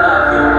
agradável.